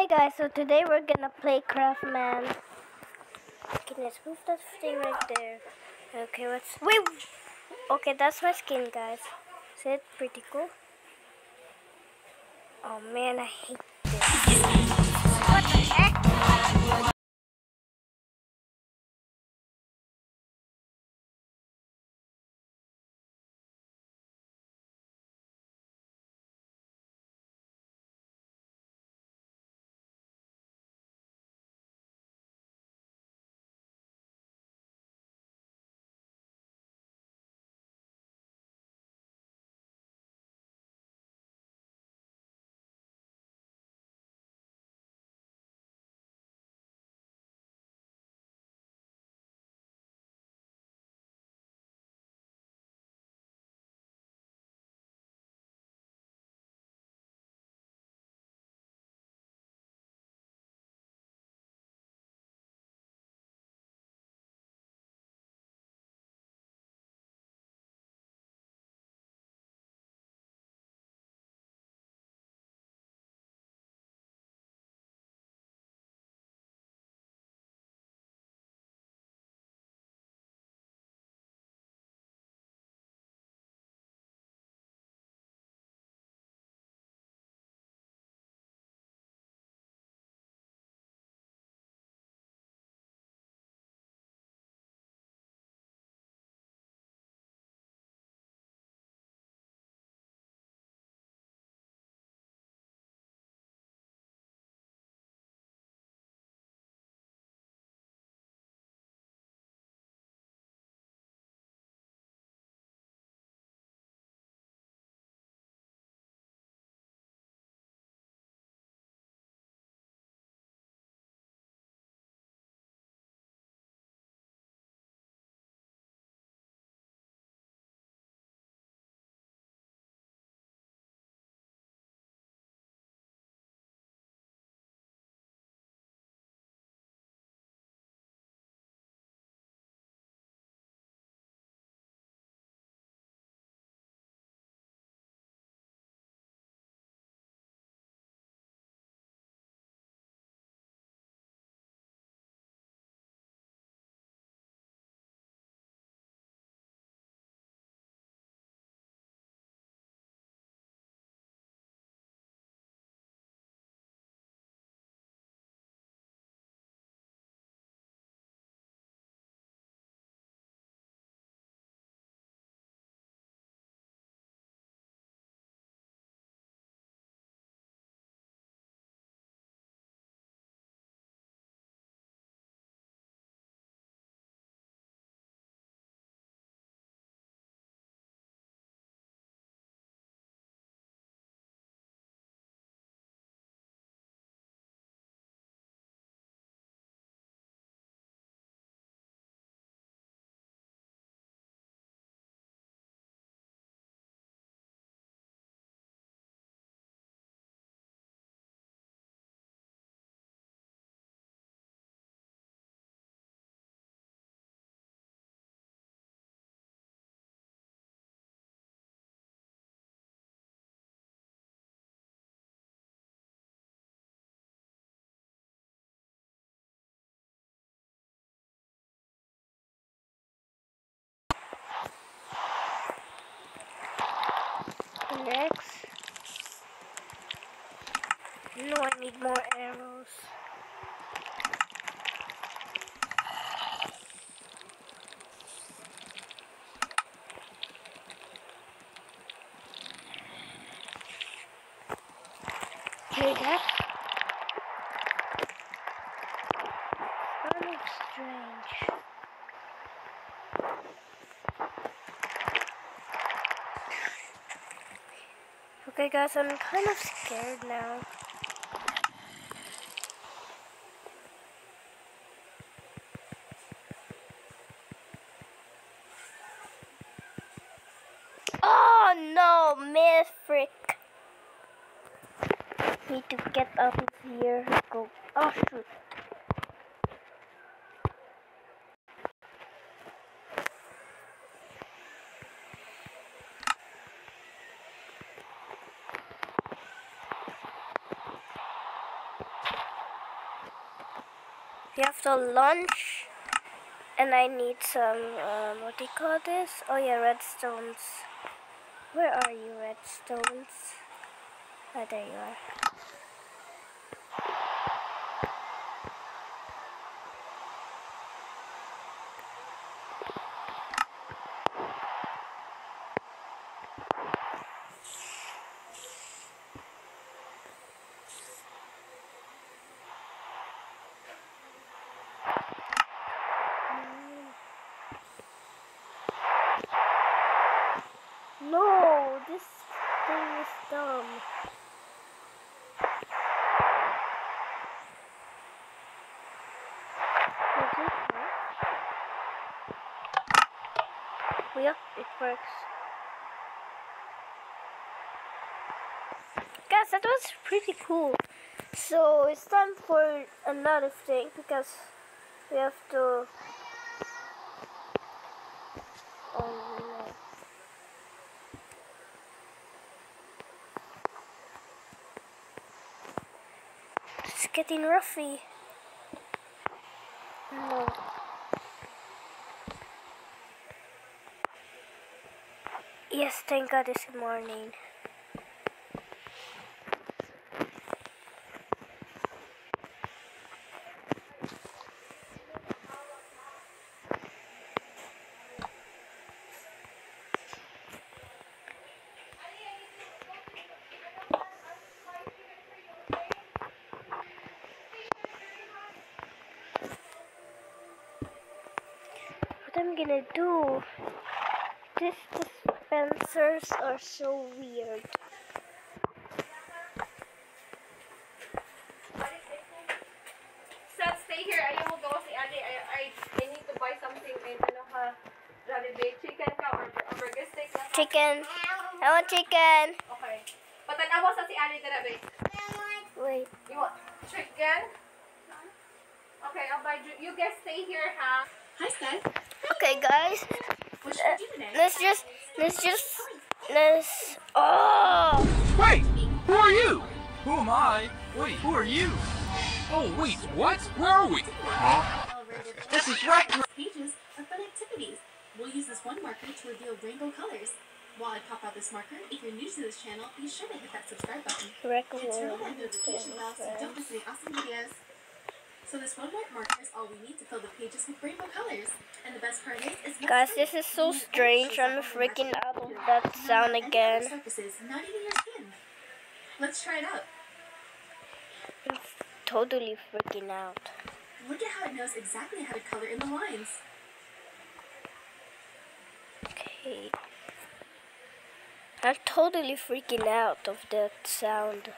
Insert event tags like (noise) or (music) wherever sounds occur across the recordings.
Hey guys, so today we're gonna play Craftman. Let's move that thing right there. Okay, let's wait. Okay, that's my skin, guys. Is it pretty cool? Oh man, I hate this. No, I need more arrows. Okay, that's kind of strange. Okay guys, I'm kind of scared now. Oh no, miss frick. Need to get out of here. Go. Oh shoot. You have to launch. And I need some, um, what do you call this? Oh yeah, redstones. Where are you, redstones? Oh, there you are. No, this thing is dumb. Does it work? Yep, it works. Guys, that was pretty cool. So it's time for another thing because we have to. Oh. It's getting roughy. No. Yes, thank God it's morning. What I'm gonna do? These dispensers are so weird. Seth, stay here. Ayaw mo gawa si Ate. I, I, I need to buy something in ano ka, Jollibee. Chicken ka or, or burger steak lang ka? Chicken. I want chicken. Okay. Patanawa sa si Ate dara, babe. Wait. You want chicken? Okay, I'll buy you. You guys stay here, ha? Hi, Seth. Okay, guys. What should we do today? Let's just, let's just, let's. Oh. Wait! Who are you? Who am I? Wait, who are you? Oh, wait, what? Where are we? Huh? This is right. Pages of fun activities. We'll use this one marker to reveal rainbow colors. While I pop out this marker, if you're new to this channel, be sure to hit that subscribe button and turn on that notification bell so you don't miss any awesome videos. So this one white marker is all we need to fill the pages with rainbow colors. And the best part is, not Guys, this is so strange. I'm freaking out of that sound again. Surfaces, not even your skin. Let's try it out. I'm totally freaking out. Look at how it knows exactly how to color in the lines. Okay. I'm totally freaking out of that sound.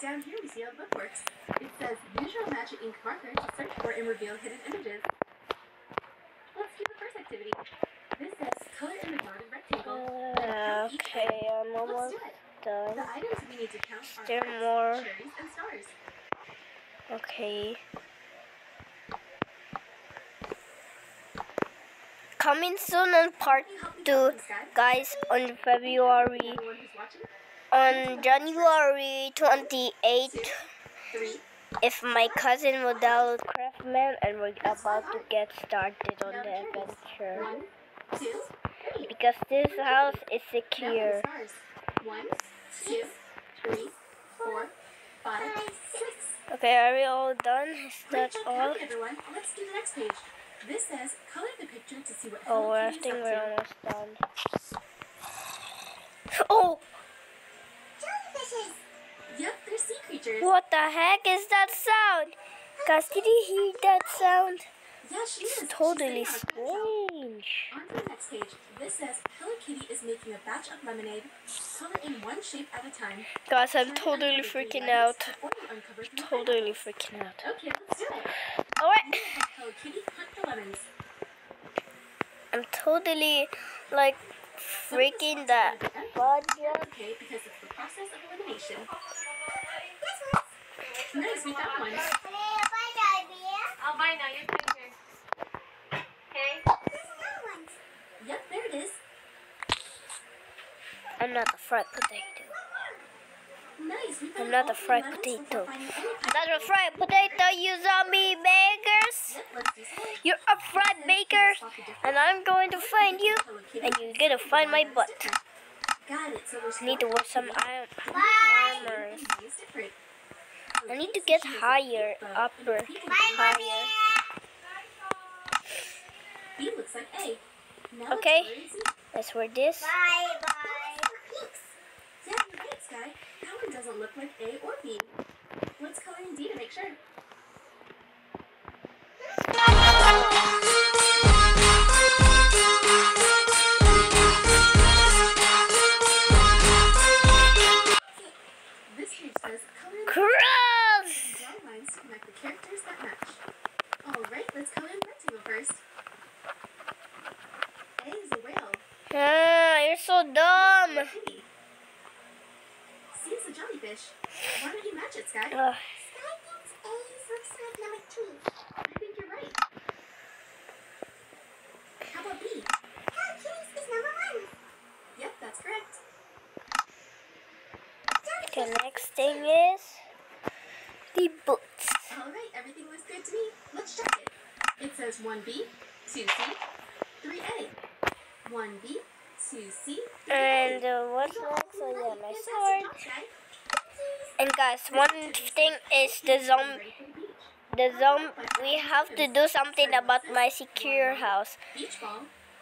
Down here we see how the book works. It says use your magic ink marker to search for and reveal hidden images. Let's do the first activity. This says color in the rectangle. Uh, okay, I'm almost done. The items we need to count are there hearts, more? cherries, and stars. Okay. Coming soon on part Can you help me two, count them, Sky? guys, on February, Everyone who's watching? on January 28th, Three. If my cousin Model Craftman, and we're about to get started on the adventure. One, two, three. Because this house is Now for the secure. One, two, three, four, five, six. Okay, are we all done? Is Great that job all? everyone. Let's do the next page. This says color the picture to see what Oh, I think we're almost done. Oh, Yep, they're sea creatures. what the heck is that sound? Guys, did you hear that sound? Yeah, she. It's She's totally sitting on a clam shell. strange. On the next page. This says Hello Kitty is making a batch of lemonade. Color in one shape at a time. Guys, I'm totally under the green freaking out. before you uncover the Totally freaking out. Okay, let's do it. Alright, Hello Kitty hunt the lemons. I'm totally like Some of the freaking that are at the end. fudge. That's okay because process of elimination. Nice, we found one. I'll buy now. You're staying here. Okay? Yep, there it is. I'm not a fried potato. Nice. I'm not a fried potato. Not a fried potato, you zombie bakers! You're a fried baker, and I'm going to find you, and you're gonna find my butt. Got it. So I need to wear some armor. I need to get higher, upper, higher. B looks like A. Now Okay. let's learn Z. Let's wear this. Yeah, you're right, Sky. That one doesn't look like A or B. Let's color in D to make sure. So dumb. C is a jellyfish. Why don't you match it, Sky? Ugh. I think you're right. How about B? Yep, that's correct. Okay, next thing is the boots. Alright, everything looks good to me. Let's check it. It says 1B, 2C, 3A. 1B, 2C, 3A. And uh, what's next? Oh yeah, my sword. And guys, one thing is the zombie. The zom. We have to do something about my secure house.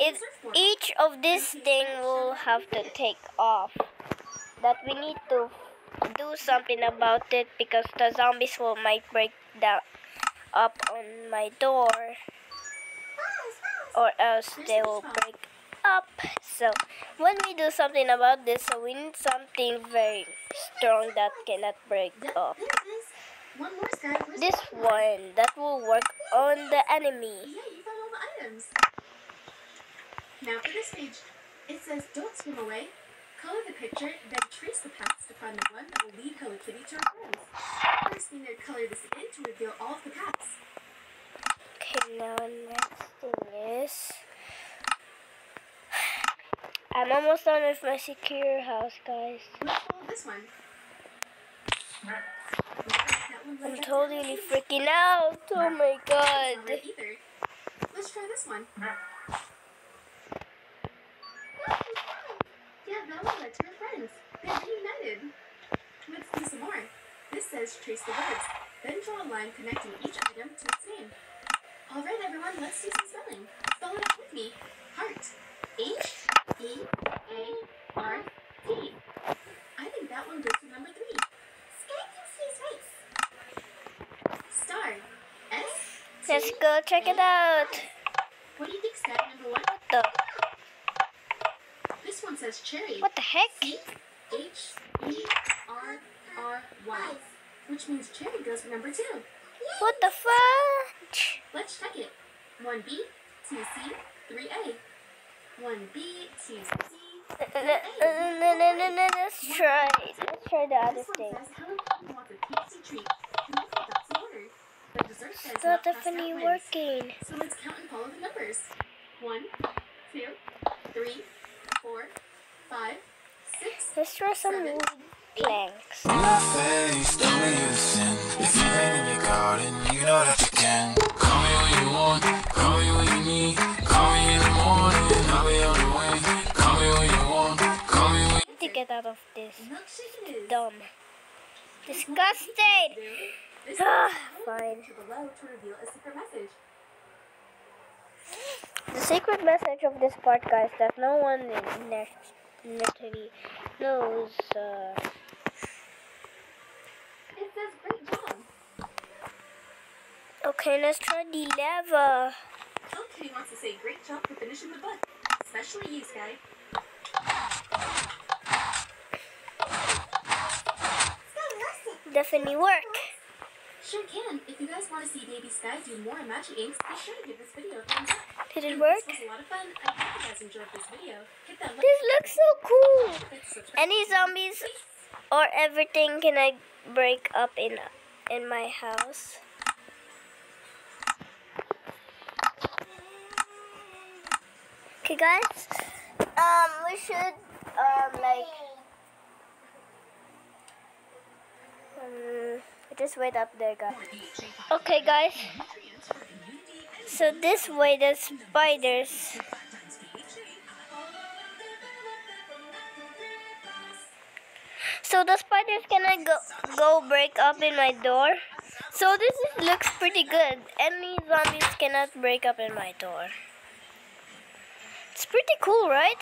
It each of this thing will have to take off. That we need to do something about it because the zombies will might break down up on my door or else they will break up. So when we do something about this, so we need something very strong that cannot break up. there it is. One more, Sky. Where's This one that will work on the enemy. Yeah, you found all the items. Now for this page. It says, don't swim away. Color the picture, then trace the paths to find the one that will lead Hello Kitty to her friends. First, we need to color this in to reveal all of the paths. Okay, now next thing is I'm almost done with my secure house, guys. This one. I'm totally freaking out. Oh my god. Let's try this one. Yeah, that one friends. They're reunited. Let's do some more. This says trace the words, then draw a line connecting each item to its name. All right, everyone, let's do some spelling. Spell it out with me. Heart. H E A R T. I think that one goes to number three. Star. S. Let's go check it out. What do you think, Sky? Number one. What the? This one says cherry. What the heck? C H E R R Y, which means cherry goes for number two. What the fudge? Let's check it. One B, two C, three A. One B, two C. No, no, no, no, no, let's try. Let's try the other thing. says Hello Kitty wants a tasty treat. Who knows what that's in order? The dessert says It's not not passed out definitely working. So let's count and follow the numbers. One, two, three, four, five, six. Let's try some wood planks. In my face, tell me you sin. If you rain in your garden, you know that you can. Call me when you want, call me when you need. Get out of this. Milkshake it (sighs) is. Dumb. Is fine. to below to reveal a secret message. The secret message of this part, guys, that no one in next literally knows. Uh, It says great job. okay, let's try the lava. Kitty wants to say great job for finishing the book. Especially you, Sky. Definitely work. Sure can. If you guys want to see Baby Sky do more Magic Inks, be sure to give this video a thumbs up. Did it work? This was a lot of fun. I hope you guys enjoyed this video. Hit that like This looks so cool. button, hit the subscribe Any zombies or everything can I break up in in my house? Okay, guys. Um, we should um like um, just wait up there guys. Okay guys. So this way the spiders. So the spiders cannot go go break up in my door. So this is, looks pretty good. Any zombies cannot break up in my door. It's pretty cool right?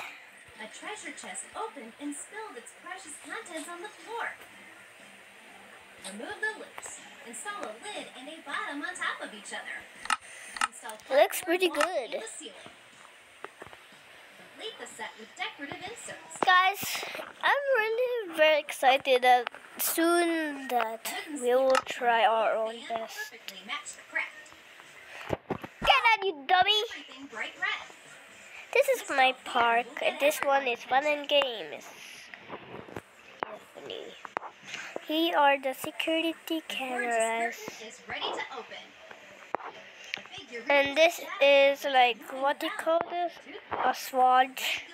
A treasure chest opened and spilled its precious contents on the floor. Remove the loops. Install a lid and a bottom on top of each other. Install Looks pretty good. in the ceiling. Complete the set with decorative inserts. guys i'm really very excited that soon that we will try our own best perfectly match the craft. get out you dummy Everything bright red. this is my park this one is fun and games Definitely. Here are the security cameras. And this is like what do you call this? A swatch.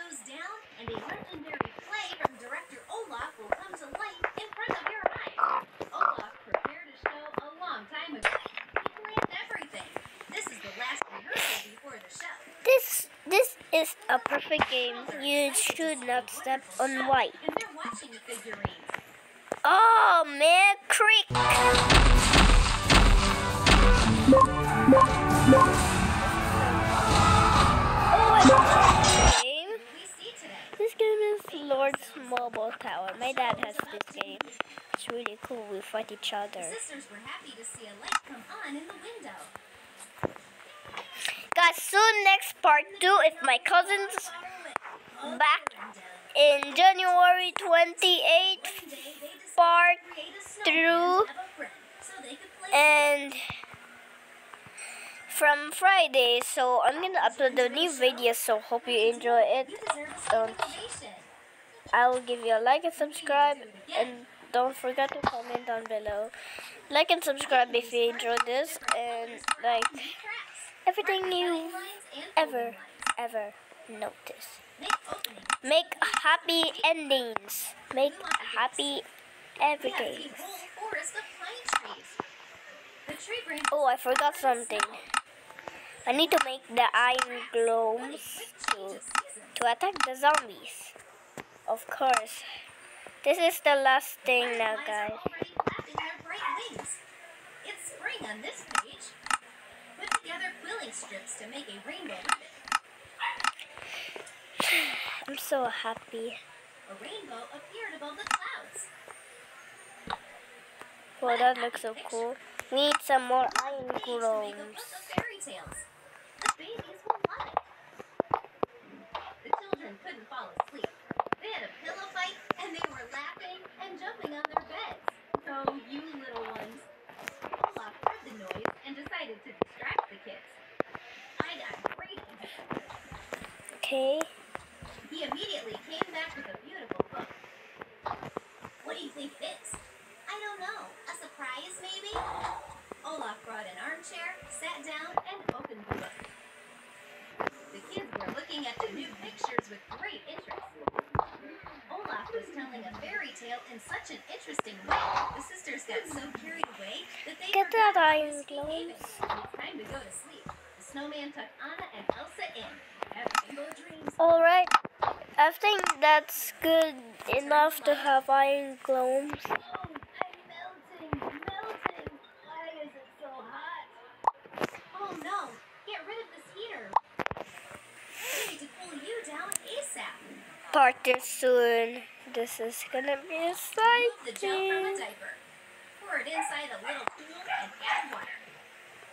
This this is a perfect game. You should not step on white And they're watching the figurines. Oh man, creek. Oh, this game. We see today. This game is Lord's Mobile Tower. My dad has this game. It's really cool. We fight each other. sisters were happy to see a light come on in the window. Guys, soon next part two if my cousins back. In January 28th One day they decided part through and from Friday. So I'm gonna upload a new video. So hope you enjoy it. Don't. I will give you a like and subscribe, and don't forget to comment down below. Like and subscribe if you enjoyed this, and like everything you ever ever notice. Make happy endings. Make happy tree branches Oh, I forgot something. I need to make the iron glomes to, to attack the zombies. Of course. This is the last thing now, guys. It's spring on this page. Put together quilling strips to make a rainbow. I'm so happy. A rainbow appeared above the clouds. Well, that looks so cool. Need some more iron Page to make a glomes. book of fairy tales. The babies will love it. The children couldn't fall asleep. They had a pillow fight and they were laughing and jumping on their beds. Oh, you little ones. Olaf heard the noise and decided to distract the kids. I got great. Okay. He immediately came back with a beautiful book. What do you think it is? I don't know. A surprise, maybe? Olaf brought an armchair, sat down, and opened the book. The kids were looking at the new pictures with great interest. Olaf was telling a fairy tale in such an interesting way. The sisters got so carried away that they Get forgot that to iron gloves. It's time to go to sleep. The snowman took Anna and Elsa in. Have rainbow dreams. Alright. I think that's good enough to have iron glomes. I'm melting, melting. Why is it so hot? No, get rid of this heater. We need to cool you down ASAP. Part two soon. This is gonna be Remove the gel from a exciting. diaper. Pour it inside a little pool and add water.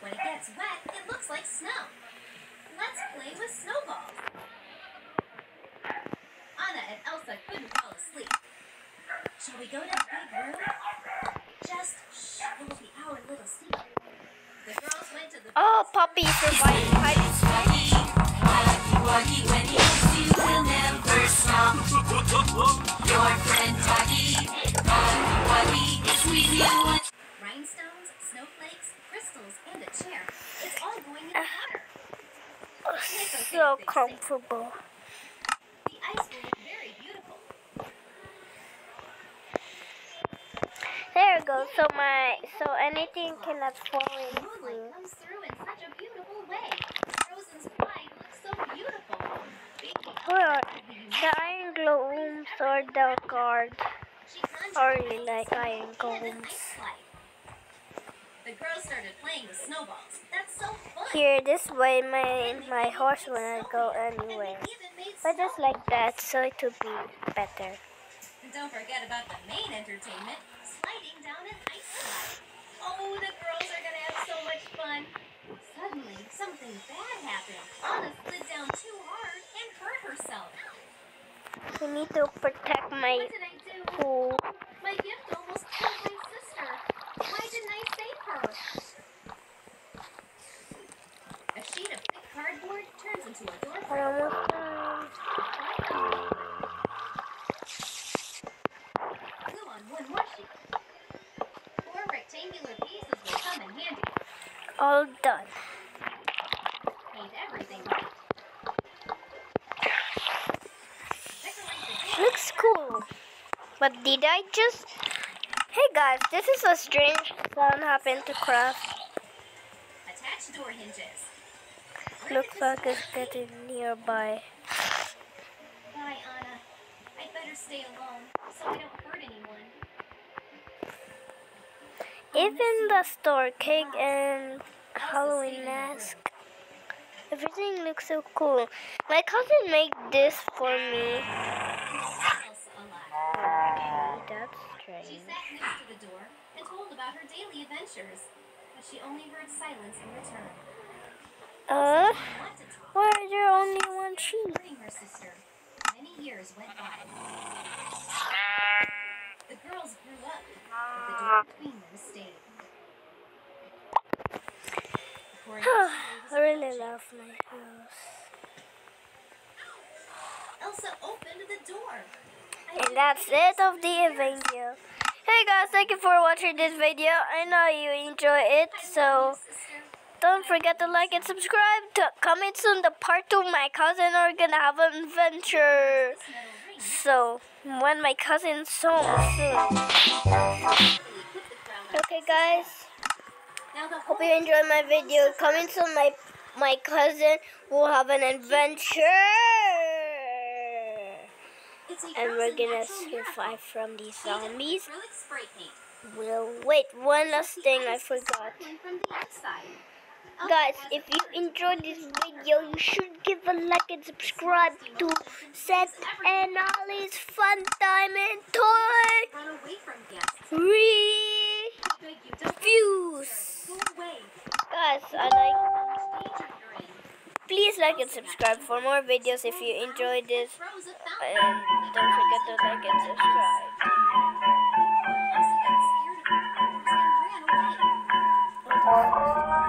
When it gets wet, it looks like snow. Let's play with snowballs. Anna and Elsa couldn't fall asleep. Shall we go to the big room? Just shh, it'll be our little secret. The girls went to the Oh, Poppy survived hiding. Wuggy, when he hits you, he'll never stop. Your friend Tuggy, Wuggy Wuggy, is with you. rhinestones, snowflakes, crystals, and a chair. It's all going in uh-huh. the water. So comfortable. The ice will look very beautiful go so my so anything cannot fall in Moonlight through. comes through in such a beautiful way. Frozen's flight looks so beautiful. The iron or the I really like iron and an globes. ice slide. The girls started playing with snowballs. That's so fun. Here, this way my my horse will not go anywhere. And they even made But just like that, so it will be better. And don't forget about the main entertainment, down an ice slide. Oh, the girls are gonna have so much fun. Suddenly, something bad happened. Anna slid down too hard and hurt herself. We need to protect my What did I do? pool. My gift almost killed my sister. Why didn't I save her? A sheet of thick cardboard turns into a door frame. almost done. Glue on one more sheet. Four rectangular pieces will come in handy. All done. Paint everything white. Decorate the door. Looks cool. But did I just... Hey guys, this is a strange sound happened to craft. Attach door hinges. Looks like it's getting nearby. Bye, Anna. I'd better stay alone so I don't hurt anyone. Even the store cake and Halloween mask. Everything looks so cool. My cousin made this for me. Okay, that's She sat next to the door and told about her daily adventures, but she only heard silence in return. Uh, What to talk? why is there only one sheep? Many years went by. The girls grew up, but the door between them stayed. According I really love my house. Elsa opened the door. And that's it of the video. Hey guys, thank you for watching this video. I know you enjoy it, so don't forget to like and subscribe. To comment soon the part two. My cousin are gonna have an adventure. So when my cousin's home soon. Okay guys, hope you enjoyed my video. Coming soon. My my cousin will have an adventure. And we're gonna survive from these zombies. Well, wait, one last thing I forgot guys if you enjoyed this video you should give a like and subscribe to Seth and Ollie's fun time and toy reviews guys I like please like and subscribe for more videos if you enjoyed this. And don't forget to like and subscribe.